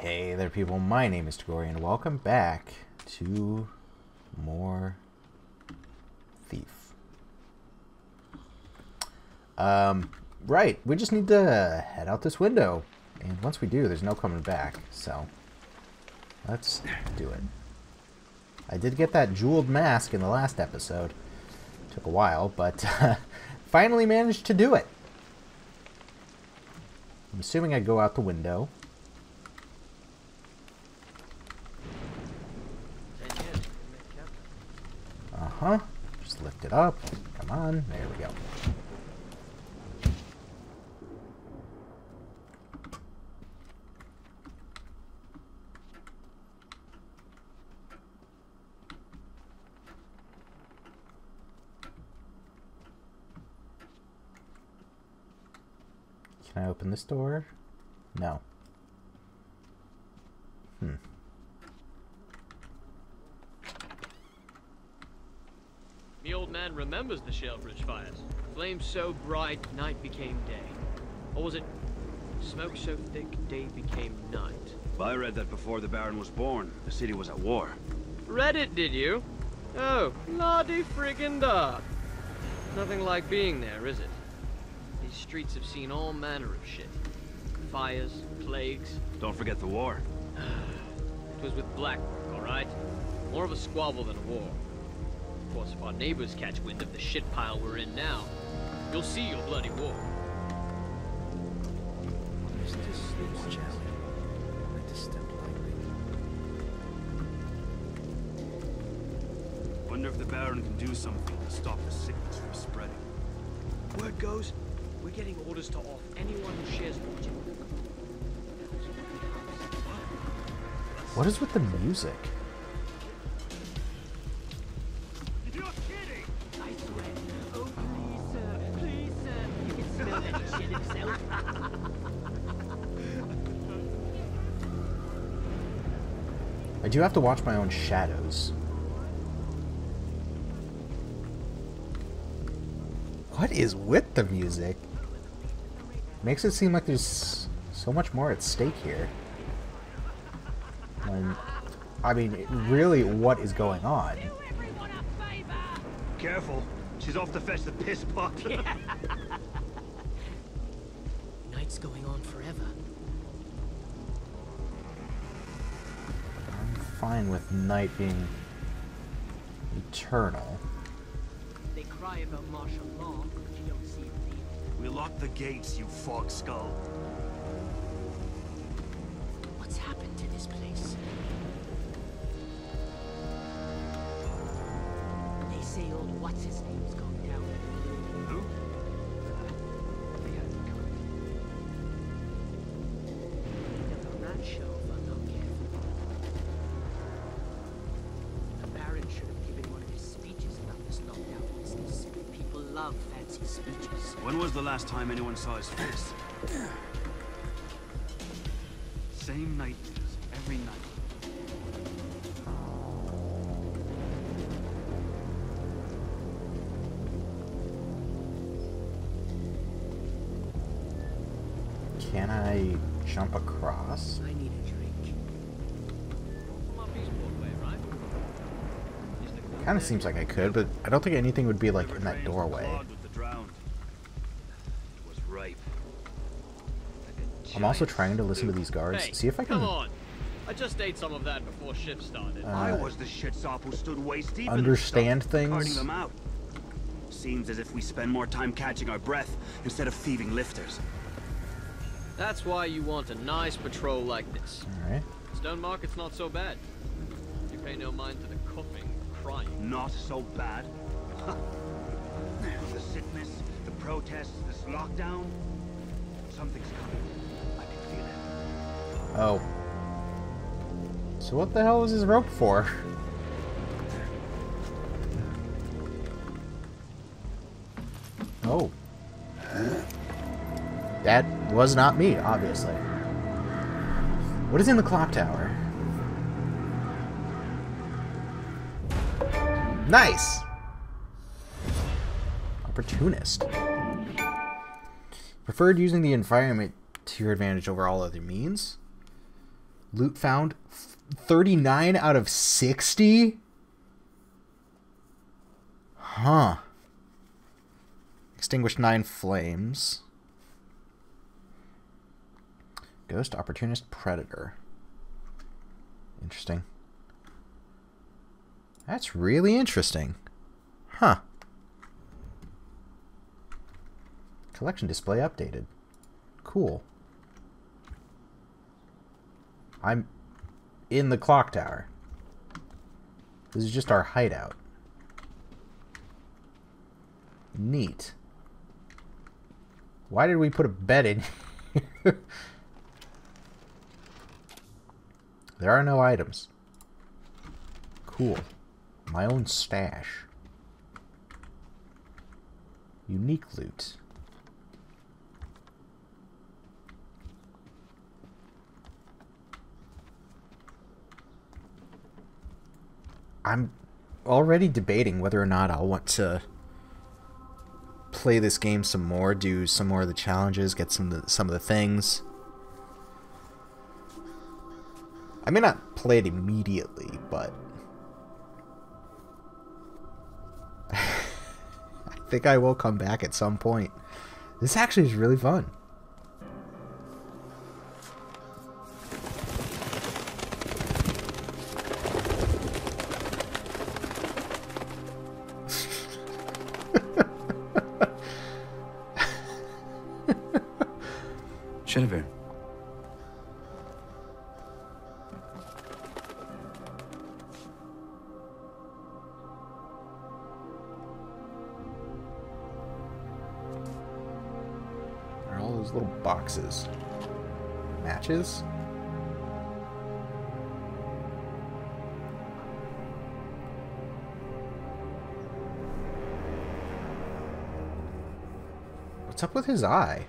Hey there, people. My name is Tagori, and welcome back to more Thief. Um, right. We just need to head out this window, and once we do, there's no coming back. So let's do it. I did get that jeweled mask in the last episode. Took a while, but finally managed to do it. I'm assuming I go out the window. Uh-huh. Just lift it up. Come on. There we go. Can I open this door? No. Hmm. The old remembers the Shalebridge fires. Flames so bright, night became day. Or was it smoke so thick, day became night? I read that before the Baron was born, the city was at war. Read it, did you? Oh, bloody friggin' da. Nothing like being there, is it? These streets have seen all manner of shit. Fires, plagues. Don't forget the war. It was with Blackwork, all right? More of a squabble than a war. Of course, if our neighbors catch wind of the shit pile we're in now, you'll see your bloody war. Wonder if the Baron can do something to stop the sickness from spreading. Word goes, we're getting orders to off anyone who shares logic. What is with the music? Do have to watch my own shadows. What is with the music? Makes it seem like there's so much more at stake here. And, I mean, really, what is going on? Do everyone a favor. Careful, she's off to fetch the piss pot. Night's going on forever. Fine with night being eternal. They cry about martial law, but you don't see it we locked the gates, you fog skull. What's happened to this place? They say old what's his name's gone was the last time anyone saw his face? Same night news, every night. Can I jump across? I need a drink. From our Peaceport way, right? Used to go Kind of seems like I could, but I don't think anything would be like in that doorway. I'm also trying to listen to these guards, Hey, see if I can Come on. I just ate some of that before shift started. Uh, I was the shitsop who stood waist deep understand things? carting them out. Seems as if we spend more time catching our breath instead of thieving lifters. That's why you want a nice patrol like this. Alright. Stone Market's not so bad. You pay no mind to the coughing, crying. Not so bad. the sickness, the protests, this lockdown. Something's coming. Oh. So what the hell was this rope for? Oh. That was not me, obviously. What is in the clock tower? Nice! Opportunist. Preferred using the environment to your advantage over all other means. Loot found 39 out of 60? Huh. Extinguished 9 flames. Ghost Opportunist Predator. Interesting. That's really interesting. Huh. Collection display updated. Cool. I'm in the clock tower. This is just our hideout. Neat. Why did we put a bed in here? there are no items. Cool. My own stash. Unique loot. I'm already debating whether or not I'll want to play this game some more, do some more of the challenges, get some of the, some of the things. I may not play it immediately, but I think I will come back at some point. This actually is really fun. His eye?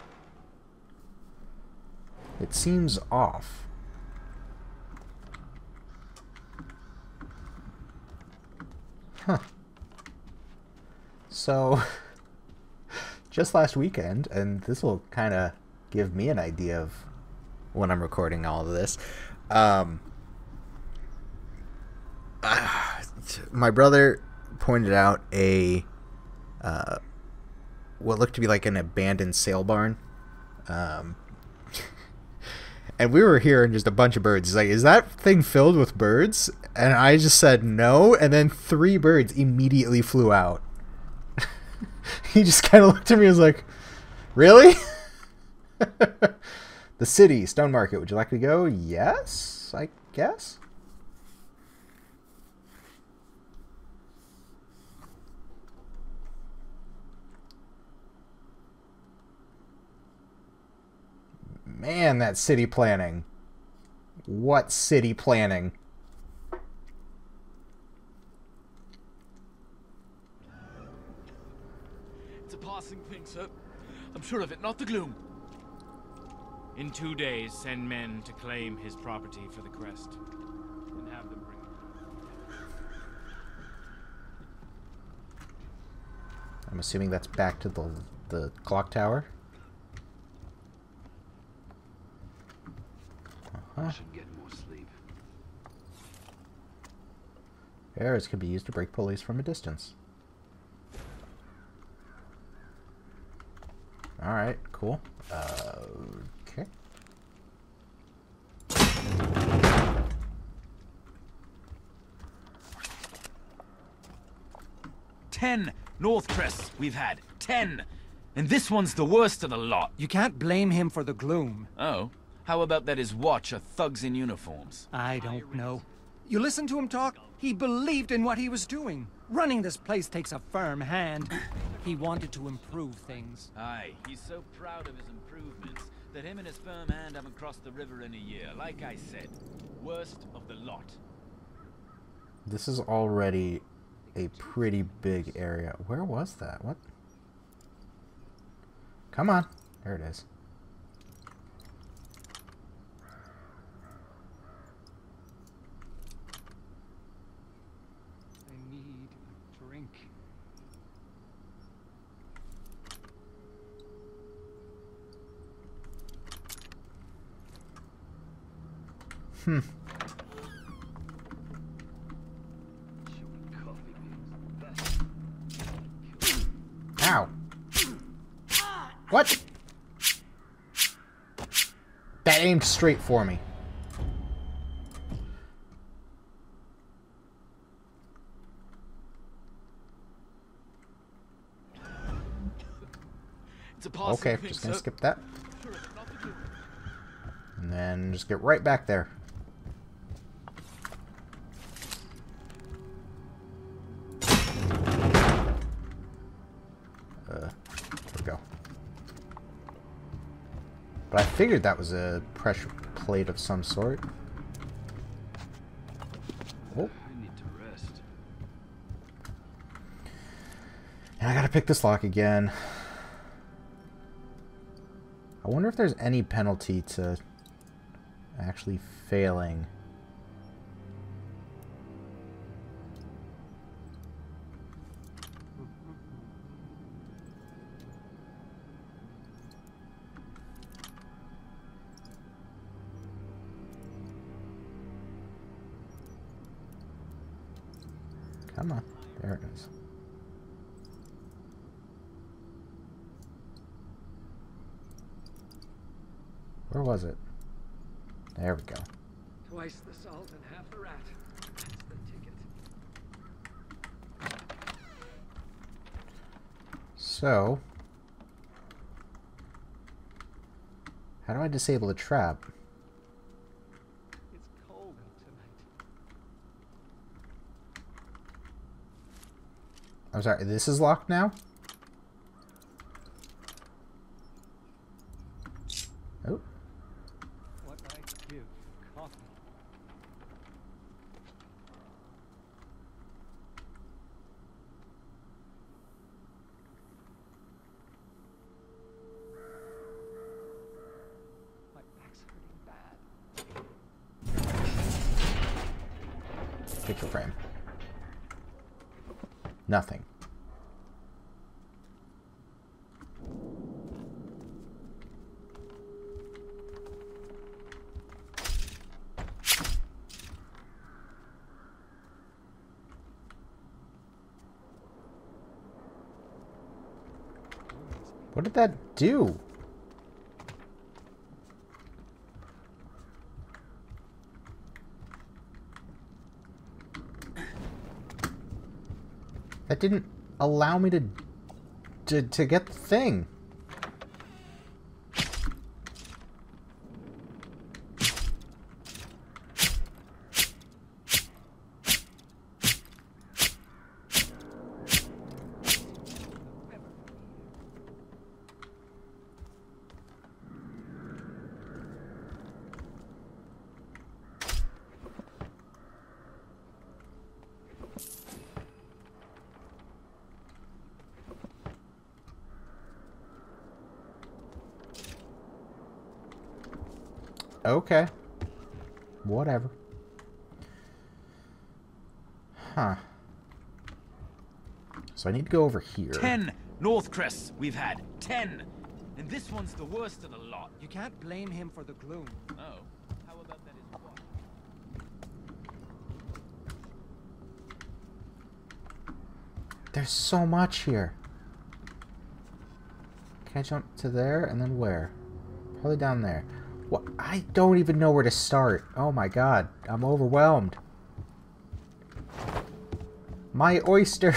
It seems off. Huh. So, just last weekend, and this will kind of give me an idea of when I'm recording all of this. Um, my brother pointed out a uh, what looked to be like an abandoned sail barn. Um, and we were hearing just a bunch of birds. He's like, "Is that thing filled with birds?" And I just said no, and then three birds immediately flew out. he just kind of looked at me and was like, "Really?" the city, Stone Market. Would you like to go? Yes, I guess. Man, that city planning. What city planning? It's a passing thing, sir. I'm sure of it, not the gloom. In two days, send men to claim his property for the crest. And have them bring I'm assuming that's back to the the clock tower. Uh-huh. Should get more sleep. Arrows can be used to break pulleys from a distance. Alright, cool. Uh, okay. Ten Northcrests we've had. Ten! And this one's the worst of the lot. You can't blame him for the gloom. Oh? How about that his watch are thugs in uniforms? I don't know. You listen to him talk? He believed in what he was doing. Running this place takes a firm hand. He wanted to improve things. Aye, he's so proud of his improvements that him and his firm hand haven't crossed the river in a year. Like I said, worst of the lot. This is already a pretty big area. Where was that? What? Come on. There it is. I need a drink. Hmm. Ow. What? That aimed straight for me. It's a Okay, thing, just gonna skip that. Sure of it, not the gloom. And then just get right back there. Figured that was a pressure plate of some sort. Oh, I need to rest. and I gotta pick this lock again. I wonder if there's any penalty to actually failing. Come on. There it is. Where was it? There we go. Twice the salt and half the rat. That's the ticket. So, how do I disable the trap? It's cold out tonight. I'm sorry, this is locked now? Oh, What I give for coffee. My back's hurting bad. picture frame. Nothing. What did that do? That didn't allow me to to, to get the thing. Okay. Whatever. Huh. So I need to go over here. Ten Northcrests we've had. Ten! And this one's the worst of the lot. You can't blame him for the gloom. Oh. How about that is what? There's so much here. Can I jump to there and then where? Probably down there. What? I don't even know where to start. Oh my god. I'm overwhelmed. My oyster.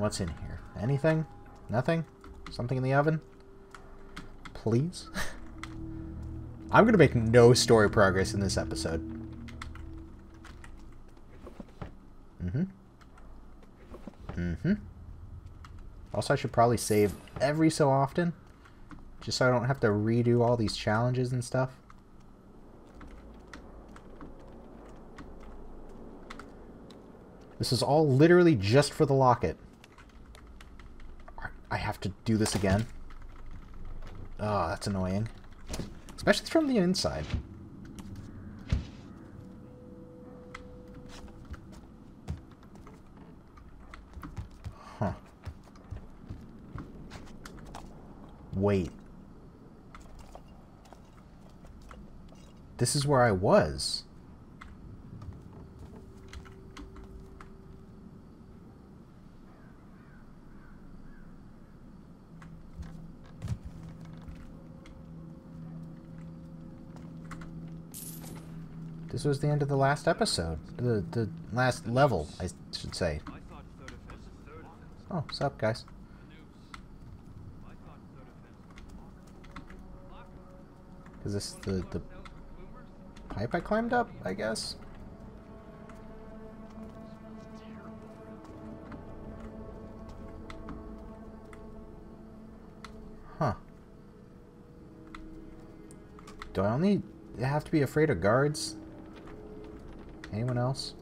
What's in here? Anything? Nothing? Something in the oven? Please? I'm gonna make no story progress in this episode. Mm-hmm. Mm-hmm. Also, I should probably save every so often. Just so I don't have to redo all these challenges and stuff. This is all literally just for the locket. To do this again. Oh, that's annoying. Especially from the inside. Huh. Wait. This is where I was. This was the end of the last episode. The the last level, I should say. Oh, what's up, guys? Is this the, the pipe I climbed up, I guess? Huh. Do I only have to be afraid of guards? Anyone else?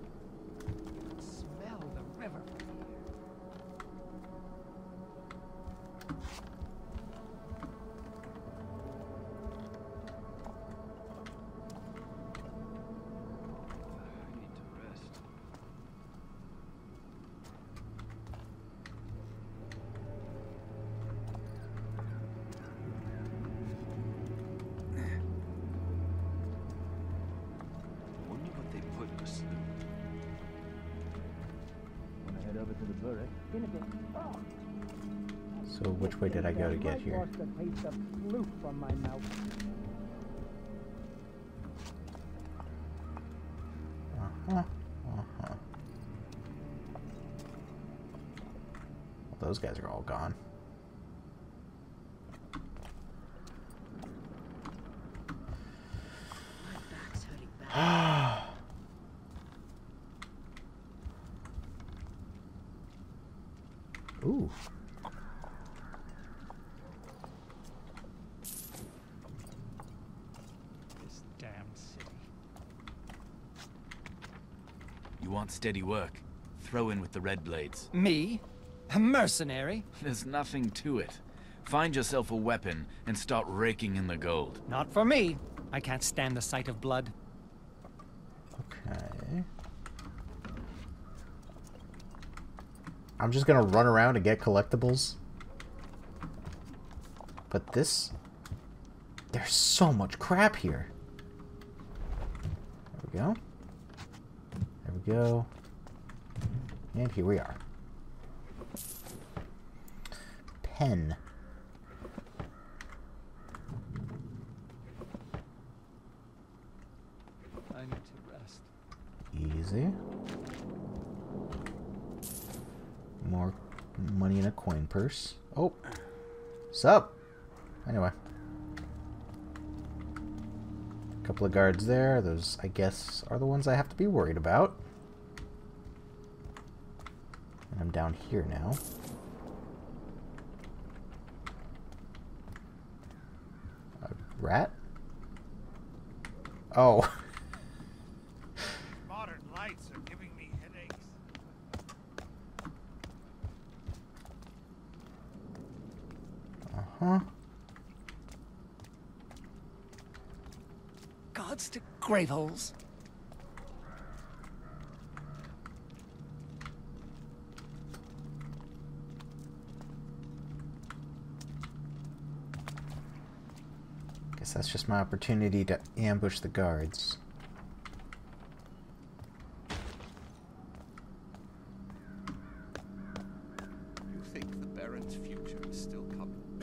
So which way did I go to get here? Lost the taste of sloop from my mouth. Uh-huh. Uh-huh. Well, those guys are all gone. My back's hurting bad. Ooh. This damn city. You want steady work? Throw in with the Red Blades. Me? A mercenary? There's nothing to it. Find yourself a weapon and start raking in the gold. Not for me. I can't stand the sight of blood. Okay. I'm just gonna run around and get collectibles. But this... There's so much crap here. There we go. Go. And here we are. Pen. I need to rest. Easy. More money in a coin purse. Oh. Sup? Anyway. Couple of guards there. Those, I guess, are the ones I have to be worried about. And I'm down here now. A rat? Oh. Modern lights are giving me headaches. Uh-huh. Gods to grave holes. Guess that's just my opportunity to ambush the guards. You think the Baron's future is still coming?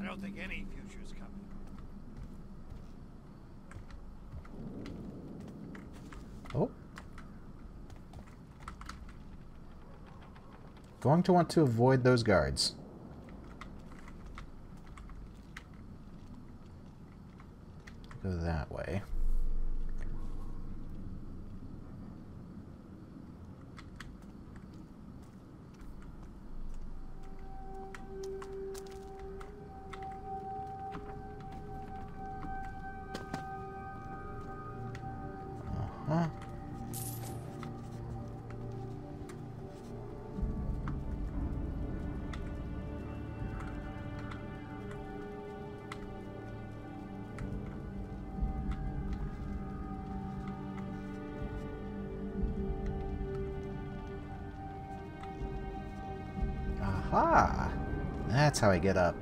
I don't think any future's coming. Oh. Going to want to avoid those guards. That's how I get up.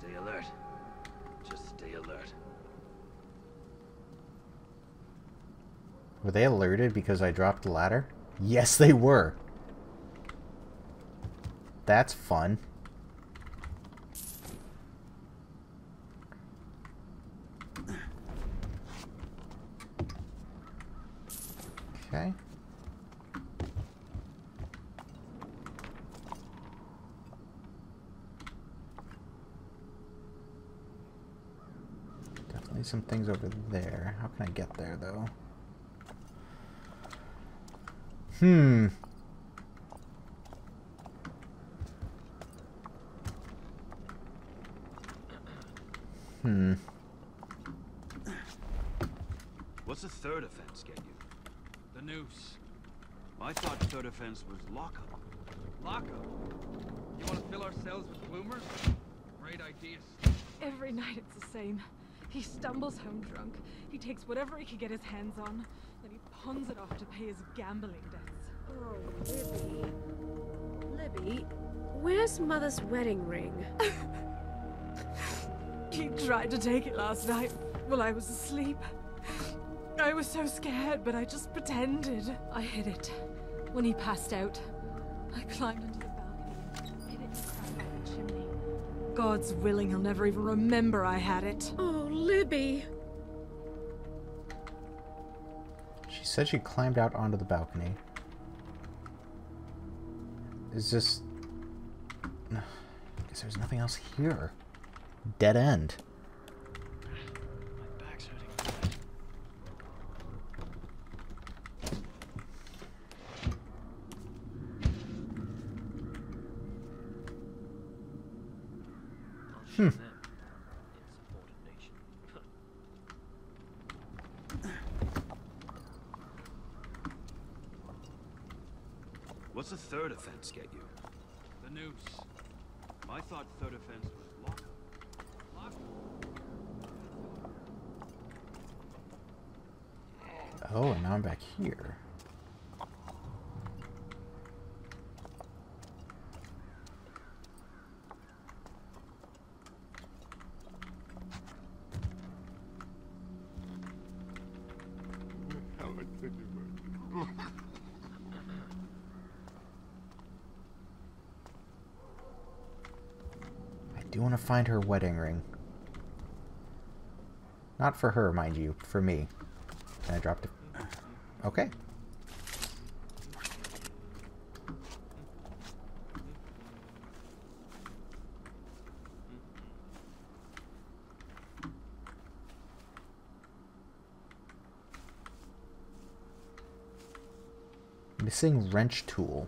Stay alert. Just stay alert. Were they alerted because I dropped the ladder? Yes, they were. That's fun. Okay. Definitely some things over there. How can I get there, though? Hmm. Hmm. What's the third offense get you? The noose. I thought third offense was lockup. Lockup. You want to fill our cells with gloomers? Great idea. Every night it's the same. He stumbles home drunk. He takes whatever he can get his hands on, then he pawns it off to pay his gambling debts. Oh, Libby. Libby, where's Mother's wedding ring? He tried to take it last night while I was asleep. I was so scared, but I just pretended. I hid it. When he passed out, I climbed into the balcony and hid it in the crack of the chimney. God's willing he'll never even remember I had it. Oh, Libby. She said she climbed out onto the balcony. Is this... I guess there's nothing else here. Dead end. My What's the third offense get you? The noose. I thought third offense was lockup. Oh, and now I'm back here. I do want to find her wedding ring. Not for her, mind you, for me. And I dropped it. Okay. Missing wrench tool.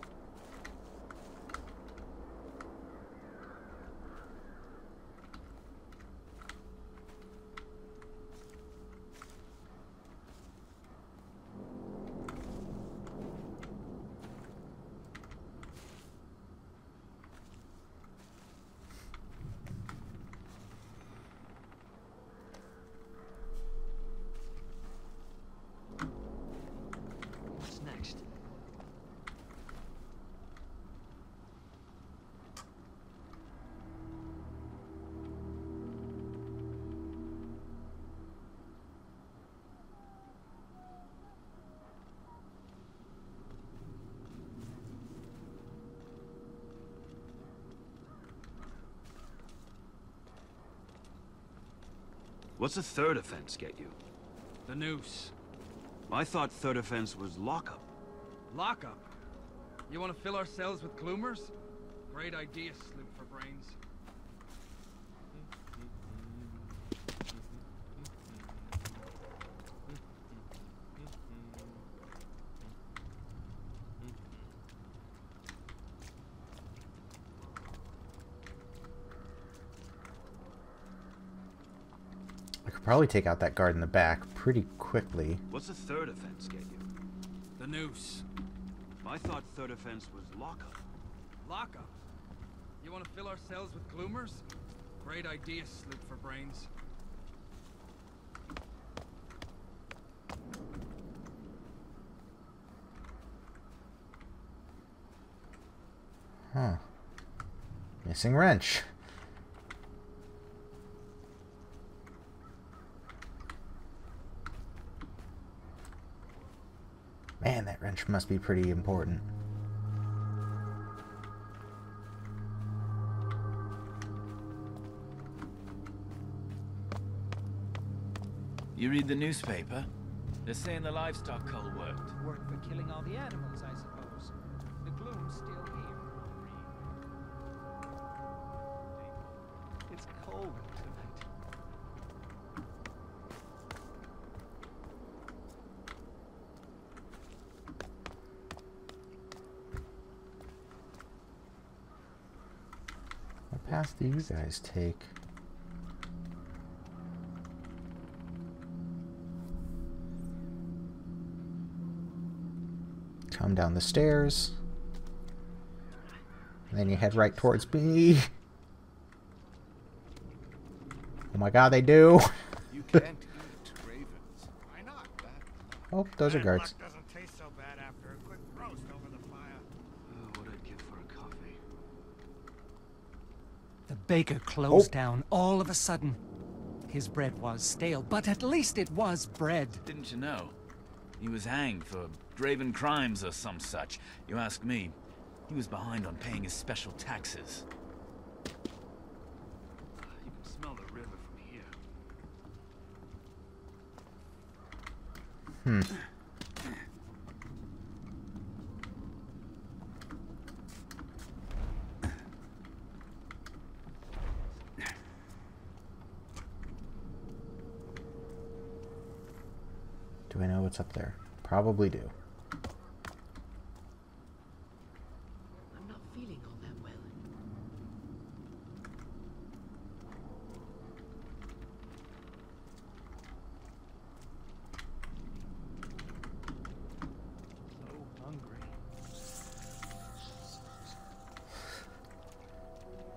What's next? What's the third offense get you? The noose. I thought third offense was lockup. Lockup. You want to fill our cells with gloomers? Great idea, Sloop for brains. I could probably take out that guard in the back pretty quickly. What's the third offense get you? The noose. I thought third offense was lockup. Lockup. You want to fill our cells with gloomers? Great idea, Sloop for brains. Huh. Missing wrench. Man, that wrench must be pretty important. You read the newspaper? They're saying the livestock cull worked. Worked for killing all the animals, I suppose. What path do you guys take? Come down the stairs. And then you head right towards me. Oh my god, they do. You can't. Why not? Oh, those are guards. luck doesn't taste so bad after a quick roast over the fire. Oh, what I'd give for a coffee. The baker closed Oh. down all of a sudden. His bread was stale, but at least it was bread. Didn't you know? He was hanged for graven crimes or some such. You ask me. He was behind on paying his special taxes. You can smell the river from here. Hmm. What's up there? Probably do. I'm not feeling all that well. So hungry.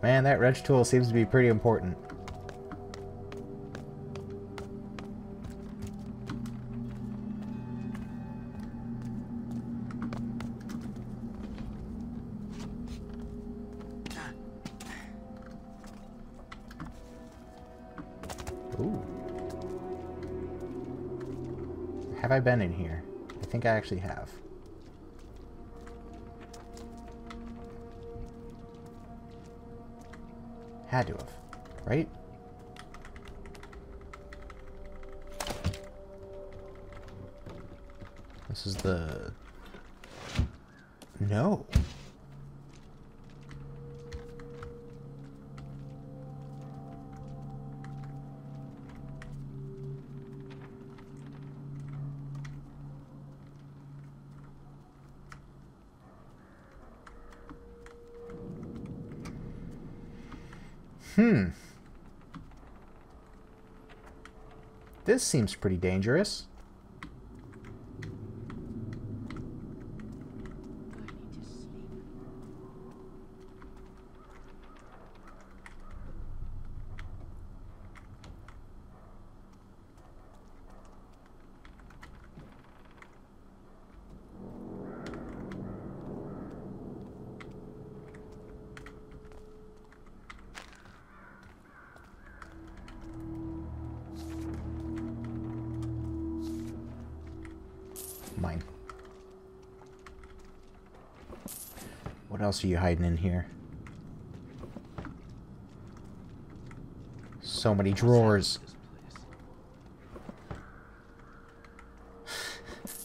Man, that wrench tool seems to be pretty important. Been in here? I think I actually have. Had to have, right? This is the... No. Seems pretty dangerous. Else are you hiding in here? So many drawers. This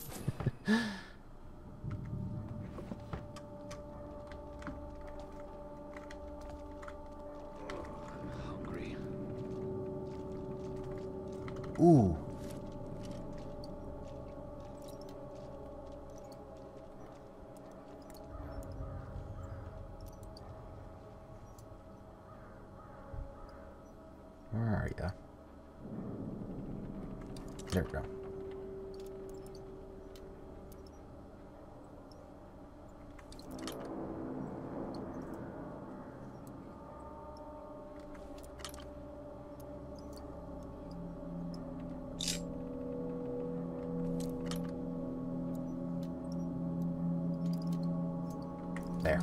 place. Ooh. Where are you? There we go. There.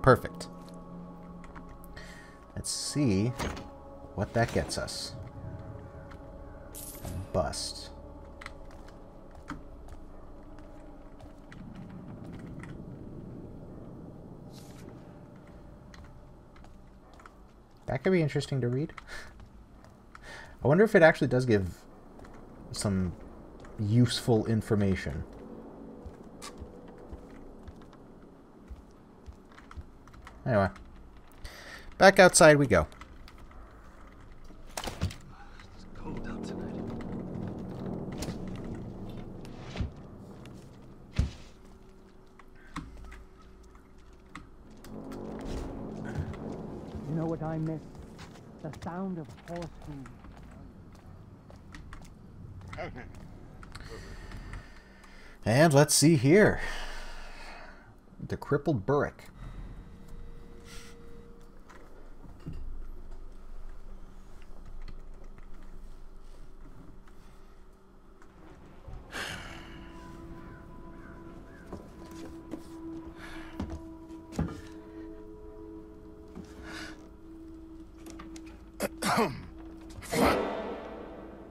Perfect. Let's see what that gets us. Bust. That could be interesting to read. I wonder if it actually does give some useful information. Anyway. Back outside we go. It's cold out tonight. You know what I miss? The sound of horse hooves. And let's see here. The crippled Burrick.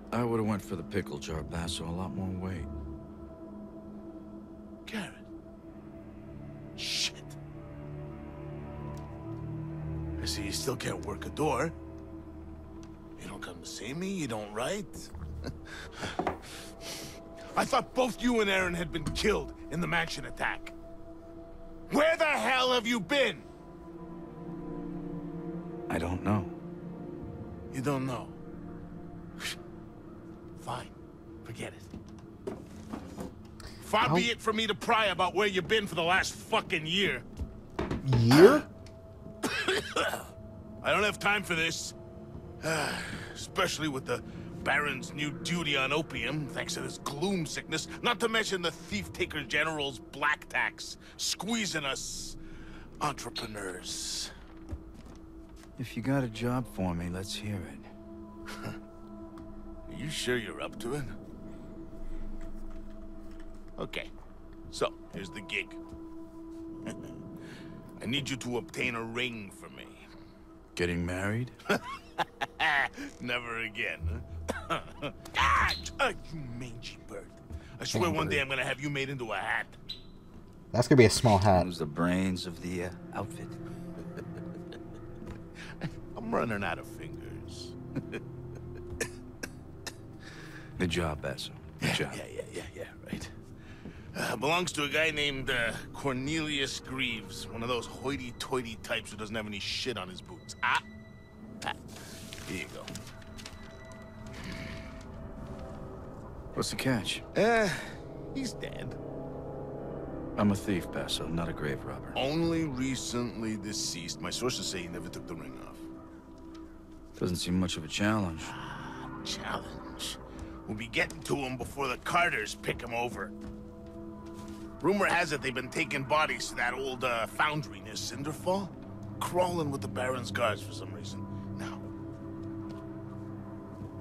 I would have went for the pickle jar, Basso. A lot more weight. Garrett. Shit. I see you still can't work a door. You don't come to see me, you don't write. I thought both you and Erin had been killed in the mansion attack. Where the hell have you been? I don't know. You don't know. Forget it. Far be it for me to pry about where you've been for the last fucking year. Year? I don't have time for this. Especially with the Baron's new duty on opium, thanks to this gloom sickness, not to mention the thief-taker general's black tax, squeezing us entrepreneurs. If you got a job for me, let's hear it. Are you sure you're up to it? Okay, so here's the gig. I need you to obtain a ring for me. Getting married? Never again. huh? ah, uh, you mangy bird. I swear one day I'm gonna have you made into a hat. That's gonna be a small hat. Who's the brains of the uh, outfit? I'm running out of fingers. Good job, Basso. Good job. Yeah, yeah, yeah, yeah, right. Uh, belongs to a guy named uh, Cornelius Greaves, one of those hoity-toity types who doesn't have any shit on his boots. Ah, ah. Here you go. What's the catch? Eh, he's dead. I'm a thief, Basso, not a grave robber. Only recently deceased. My sources say he never took the ring off. Doesn't seem much of a challenge. Challenge. We'll be getting to him before the Carters pick him over. Rumor has it they've been taking bodies to that old uh, foundry near Cinderfall. Crawling with the Baron's guards for some reason. Now,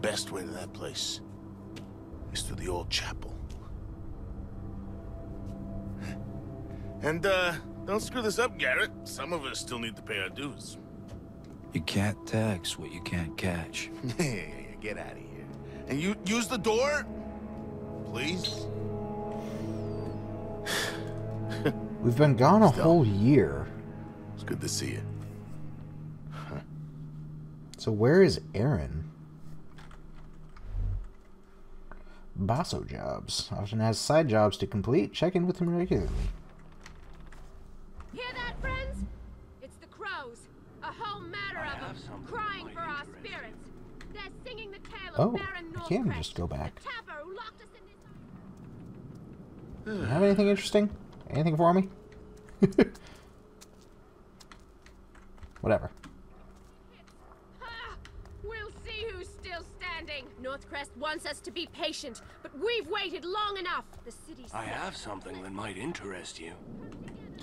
best way to that place is through the old chapel. And, uh, don't screw this up, Garrett. Some of us still need to pay our dues. You can't tax what you can't catch. yeah, yeah, yeah, get out of here. And you use the door, please. We've been gone a Still. whole year. It's good to see you. So where is Erin? Basso jobs. Often has side jobs to complete. Check in with him regularly. Hear that, friends? It's the crows. A whole matter of them, crying for our spirits. They're singing the tale of Oh, Baron I can Northcrest, just go back. the tapper who locked us in this Do you have anything interesting? Anything for me? Whatever. Ah, We'll see who's still standing. Northcrest wants us to be patient, but we've waited long enough. The city's I have something that might interest you.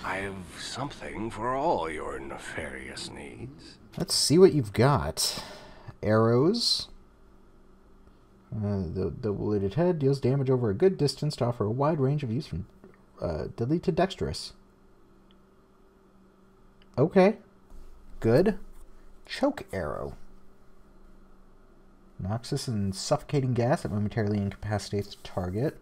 I have something for all your nefarious needs. Let's see what you've got. Arrows. Uh, the the weighted head deals damage over a good distance to offer a wide range of use from uh, deadly to dexterous. Okay. Good. Choke arrow. Noxious and suffocating gas that momentarily incapacitates the target.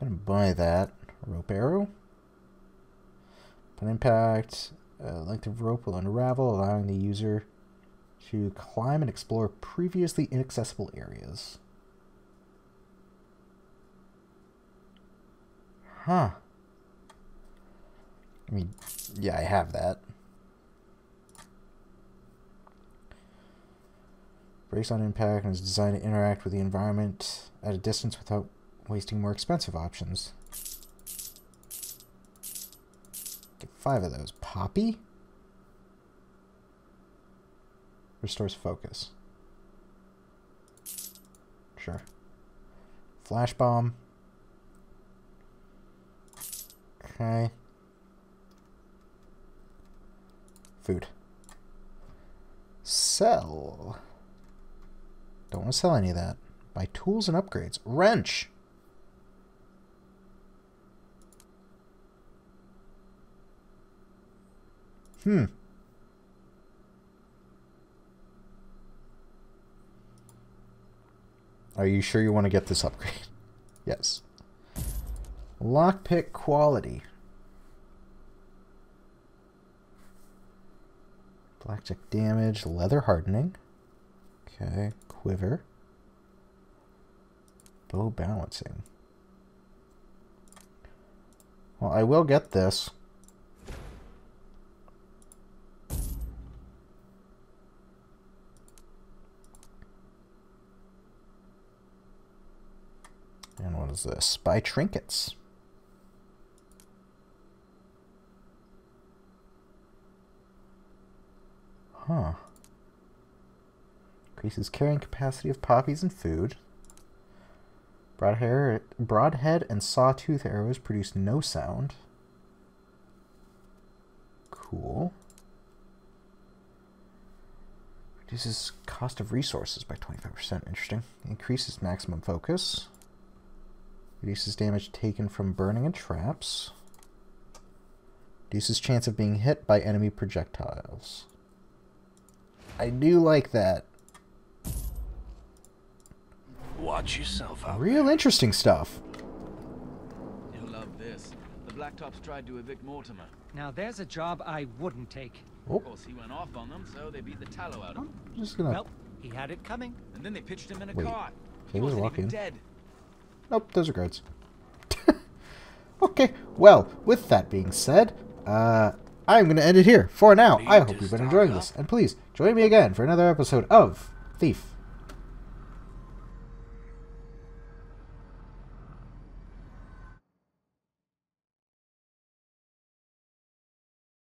I'm Gonna buy that. Rope arrow. Upon impact, uh, length of rope will unravel, allowing the user to climb and explore previously inaccessible areas. Huh. I mean, yeah, I have that. Breaks on impact and is designed to interact with the environment at a distance without wasting more expensive options. Get five of those. Poppy? Restores focus. Sure. Flash bomb. Okay. Food. Sell. Don't want to sell any of that. Buy tools and upgrades. Wrench. Hmm. Are you sure you want to get this upgrade? yes. Lockpick quality. Blackjack damage, leather hardening. Okay, quiver. Bow balancing. Well, I will get this. And this? Buy trinkets. Huh. Increases carrying capacity of poppies and food. Broadhair, broadhead and sawtooth arrows produce no sound. Cool. Reduces cost of resources by 25%. Interesting. Increases maximum focus. Reduces damage taken from burning and traps. Reduces chance of being hit by enemy projectiles. I do like that. Watch yourself out. Real interesting stuff. You'll love this. The Blacktops tried to evict Mortimer. Now there's a job I wouldn't take. Oh. Of course, he went off on them, so they beat the tallow out of him. I'm Just gonna. Well, he had it coming. And then they pitched him in a Wait. cart. He He was walking. even dead. Nope, those are guards. okay, well, with that being said, uh, I'm going to end it here for now. I hope you've been enjoying this, and please join me again for another episode of Thief